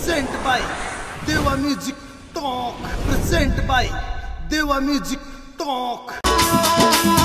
present by Deva Music Talk. Present by Deva Music Talk.